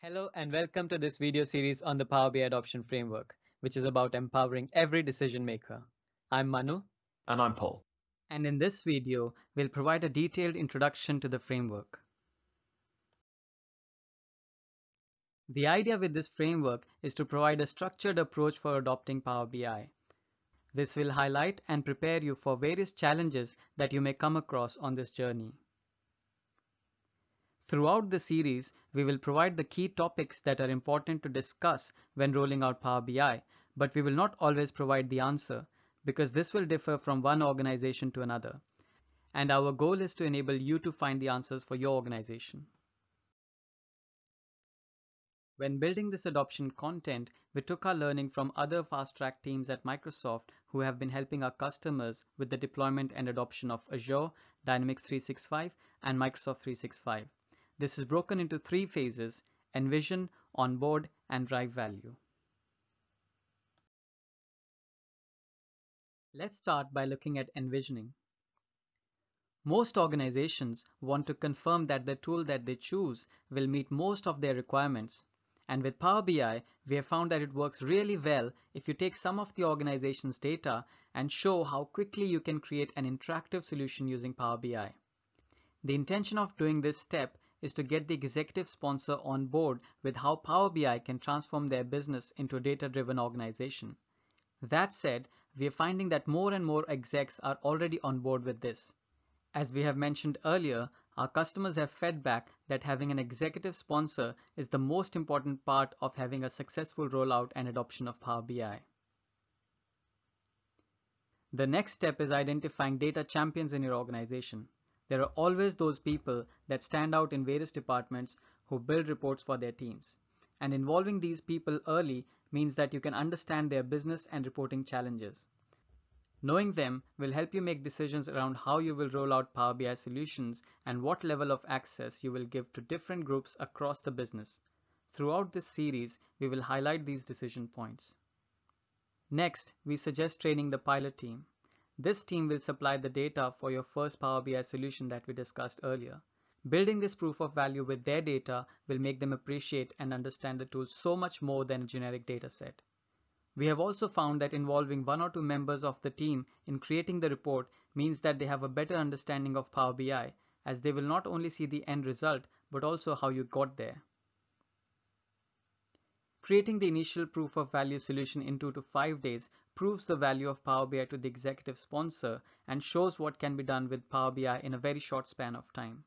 Hello and welcome to this video series on the Power BI Adoption Framework, which is about empowering every decision maker. I'm Manu. And I'm Paul. And in this video, we'll provide a detailed introduction to the framework. The idea with this framework is to provide a structured approach for adopting Power BI. This will highlight and prepare you for various challenges that you may come across on this journey. Throughout the series, we will provide the key topics that are important to discuss when rolling out Power BI, but we will not always provide the answer because this will differ from one organization to another. And our goal is to enable you to find the answers for your organization. When building this adoption content, we took our learning from other fast track teams at Microsoft who have been helping our customers with the deployment and adoption of Azure, Dynamics 365, and Microsoft 365. This is broken into three phases, envision, onboard, and drive value. Let's start by looking at envisioning. Most organizations want to confirm that the tool that they choose will meet most of their requirements. And with Power BI, we have found that it works really well if you take some of the organization's data and show how quickly you can create an interactive solution using Power BI. The intention of doing this step is to get the executive sponsor on board with how Power BI can transform their business into a data-driven organization. That said, we are finding that more and more execs are already on board with this. As we have mentioned earlier, our customers have fed back that having an executive sponsor is the most important part of having a successful rollout and adoption of Power BI. The next step is identifying data champions in your organization. There are always those people that stand out in various departments who build reports for their teams. And involving these people early means that you can understand their business and reporting challenges. Knowing them will help you make decisions around how you will roll out Power BI solutions and what level of access you will give to different groups across the business. Throughout this series, we will highlight these decision points. Next, we suggest training the pilot team. This team will supply the data for your first Power BI solution that we discussed earlier. Building this proof of value with their data will make them appreciate and understand the tool so much more than a generic data set. We have also found that involving one or two members of the team in creating the report means that they have a better understanding of Power BI as they will not only see the end result but also how you got there. Creating the initial proof of value solution in 2 to 5 days proves the value of Power BI to the executive sponsor and shows what can be done with Power BI in a very short span of time.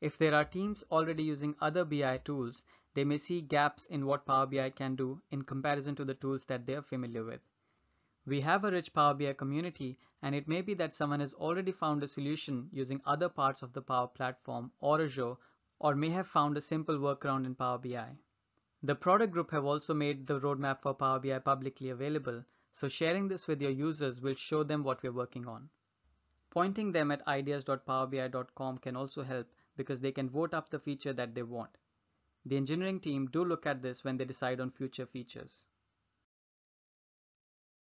If there are teams already using other BI tools, they may see gaps in what Power BI can do in comparison to the tools that they are familiar with. We have a rich Power BI community and it may be that someone has already found a solution using other parts of the Power Platform or Azure or may have found a simple workaround in Power BI. The product group have also made the roadmap for Power BI publicly available, so sharing this with your users will show them what we're working on. Pointing them at ideas.powerbi.com can also help because they can vote up the feature that they want. The engineering team do look at this when they decide on future features.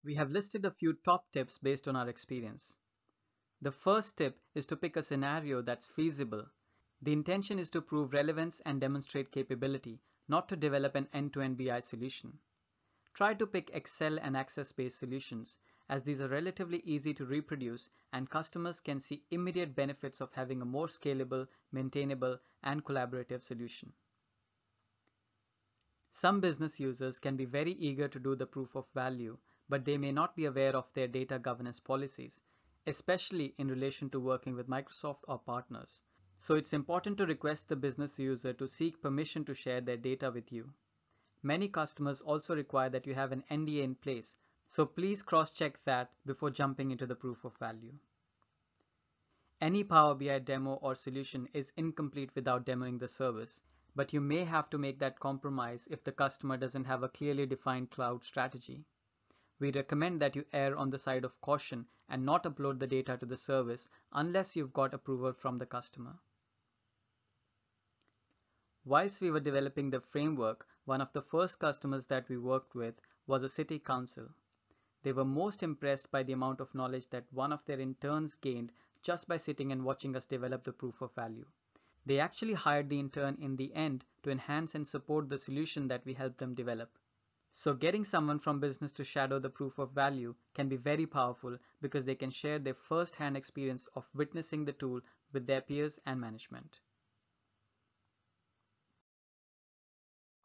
We have listed a few top tips based on our experience. The first tip is to pick a scenario that's feasible the intention is to prove relevance and demonstrate capability, not to develop an end-to-end -end BI solution. Try to pick Excel and Access-based solutions, as these are relatively easy to reproduce and customers can see immediate benefits of having a more scalable, maintainable, and collaborative solution. Some business users can be very eager to do the proof of value, but they may not be aware of their data governance policies, especially in relation to working with Microsoft or partners. So it's important to request the business user to seek permission to share their data with you. Many customers also require that you have an NDA in place, so please cross-check that before jumping into the proof of value. Any Power BI demo or solution is incomplete without demoing the service, but you may have to make that compromise if the customer doesn't have a clearly defined cloud strategy. We recommend that you err on the side of caution and not upload the data to the service unless you've got approval from the customer. Whilst we were developing the framework, one of the first customers that we worked with was a city council. They were most impressed by the amount of knowledge that one of their interns gained just by sitting and watching us develop the proof of value. They actually hired the intern in the end to enhance and support the solution that we helped them develop. So getting someone from business to shadow the proof of value can be very powerful because they can share their first-hand experience of witnessing the tool with their peers and management.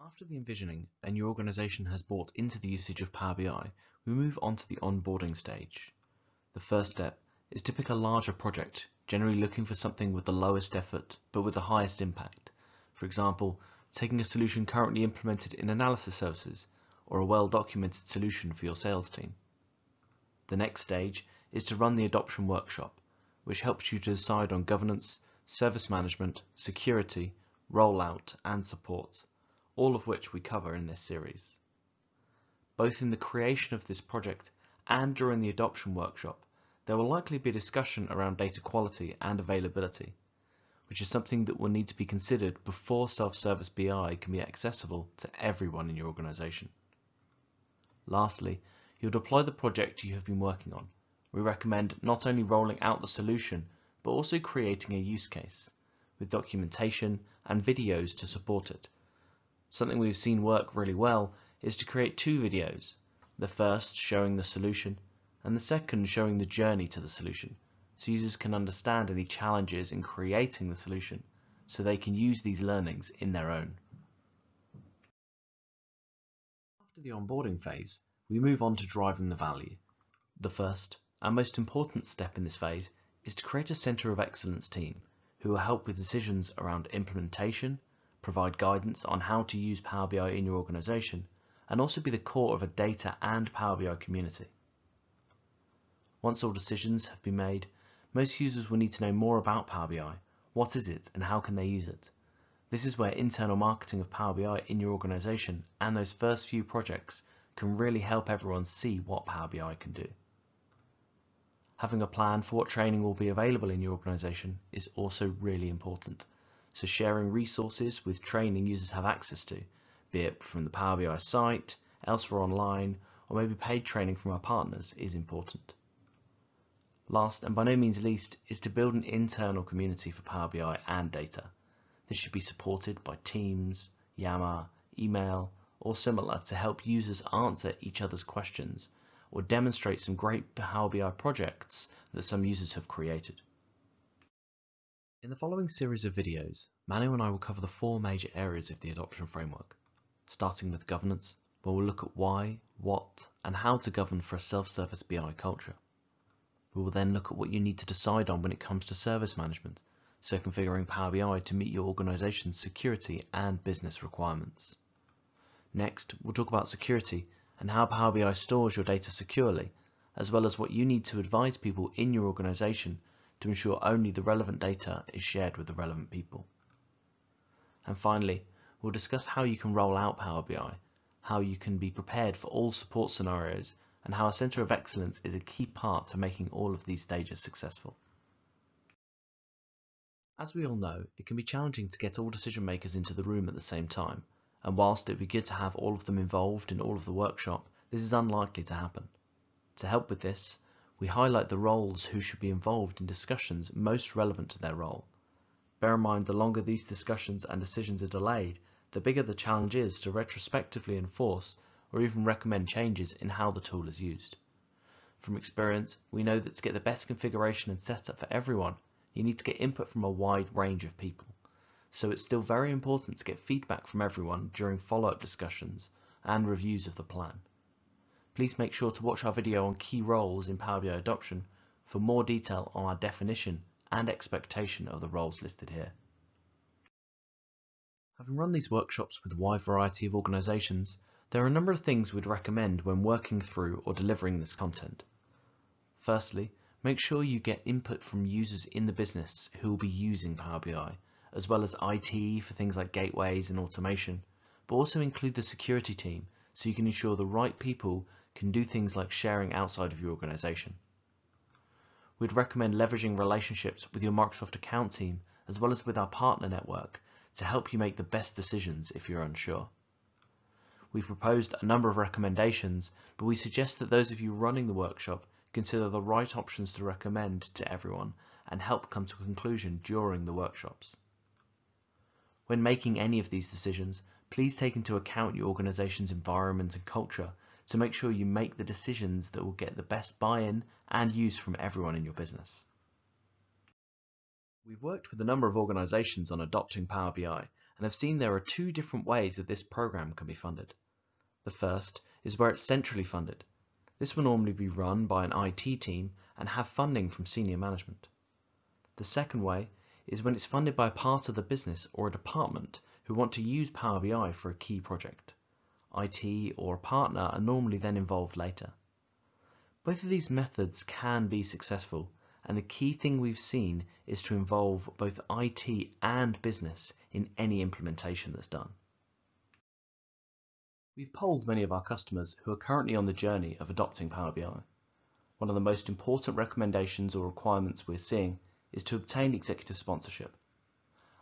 After the envisioning and your organization has bought into the usage of Power BI, we move on to the onboarding stage. The first step is to pick a larger project, generally looking for something with the lowest effort but with the highest impact. For example, taking a solution currently implemented in analysis services or a well-documented solution for your sales team. The next stage is to run the adoption workshop, which helps you to decide on governance, service management, security, rollout, and support, all of which we cover in this series. Both in the creation of this project and during the adoption workshop, there will likely be discussion around data quality and availability, which is something that will need to be considered before self-service BI can be accessible to everyone in your organization. Lastly, you'll deploy the project you have been working on. We recommend not only rolling out the solution, but also creating a use case with documentation and videos to support it. Something we've seen work really well is to create two videos, the first showing the solution and the second showing the journey to the solution, so users can understand any challenges in creating the solution, so they can use these learnings in their own. After the onboarding phase, we move on to driving the value. The first and most important step in this phase is to create a Centre of Excellence team who will help with decisions around implementation, provide guidance on how to use Power BI in your organization, and also be the core of a data and Power BI community. Once all decisions have been made, most users will need to know more about Power BI. What is it and how can they use it? This is where internal marketing of Power BI in your organization and those first few projects can really help everyone see what Power BI can do. Having a plan for what training will be available in your organization is also really important. So sharing resources with training users have access to, be it from the Power BI site, elsewhere online, or maybe paid training from our partners is important. Last and by no means least is to build an internal community for Power BI and data. This should be supported by Teams, Yammer, email, or similar to help users answer each other's questions or demonstrate some great Power BI projects that some users have created. In the following series of videos, Manu and I will cover the four major areas of the adoption framework, starting with governance, where we'll look at why, what, and how to govern for a self-service BI culture. We will then look at what you need to decide on when it comes to service management, so configuring Power BI to meet your organization's security and business requirements. Next, we'll talk about security and how Power BI stores your data securely, as well as what you need to advise people in your organization to ensure only the relevant data is shared with the relevant people. And finally, we'll discuss how you can roll out Power BI, how you can be prepared for all support scenarios, and how a Centre of Excellence is a key part to making all of these stages successful. As we all know, it can be challenging to get all decision makers into the room at the same time, and whilst it would be good to have all of them involved in all of the workshop, this is unlikely to happen. To help with this, we highlight the roles who should be involved in discussions most relevant to their role. Bear in mind the longer these discussions and decisions are delayed, the bigger the challenge is to retrospectively enforce or even recommend changes in how the tool is used. From experience, we know that to get the best configuration and setup for everyone, you need to get input from a wide range of people. So it's still very important to get feedback from everyone during follow-up discussions and reviews of the plan please make sure to watch our video on key roles in Power BI adoption for more detail on our definition and expectation of the roles listed here. Having run these workshops with a wide variety of organisations, there are a number of things we'd recommend when working through or delivering this content. Firstly, make sure you get input from users in the business who will be using Power BI, as well as IT for things like gateways and automation, but also include the security team so you can ensure the right people can do things like sharing outside of your organization. We'd recommend leveraging relationships with your Microsoft account team as well as with our partner network to help you make the best decisions if you're unsure. We've proposed a number of recommendations, but we suggest that those of you running the workshop consider the right options to recommend to everyone and help come to a conclusion during the workshops. When making any of these decisions, please take into account your organization's environment and culture to make sure you make the decisions that will get the best buy-in and use from everyone in your business. We've worked with a number of organizations on adopting Power BI and have seen there are two different ways that this program can be funded. The first is where it's centrally funded. This will normally be run by an IT team and have funding from senior management. The second way is when it's funded by part of the business or a department who want to use Power BI for a key project. IT or a partner are normally then involved later. Both of these methods can be successful and the key thing we've seen is to involve both IT and business in any implementation that's done. We've polled many of our customers who are currently on the journey of adopting Power BI. One of the most important recommendations or requirements we're seeing is to obtain executive sponsorship.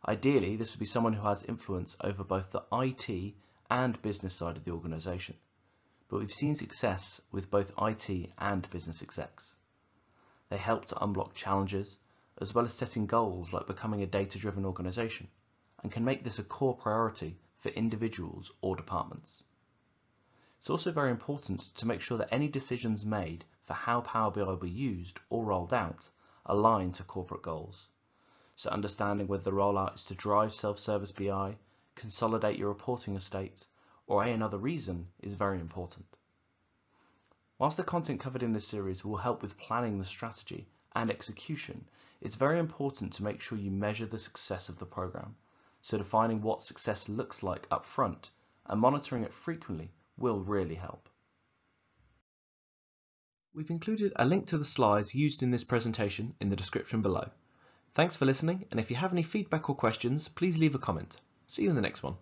Ideally, this would be someone who has influence over both the IT and business side of the organisation, but we've seen success with both IT and business execs. They help to unblock challenges, as well as setting goals like becoming a data-driven organisation, and can make this a core priority for individuals or departments. It's also very important to make sure that any decisions made for how Power BI will be used or rolled out align to corporate goals. So understanding whether the rollout is to drive self-service BI, consolidate your reporting estate, or any another reason is very important. Whilst the content covered in this series will help with planning the strategy and execution, it's very important to make sure you measure the success of the program. So defining what success looks like up front and monitoring it frequently will really help. We've included a link to the slides used in this presentation in the description below. Thanks for listening and if you have any feedback or questions, please leave a comment. See you in the next one.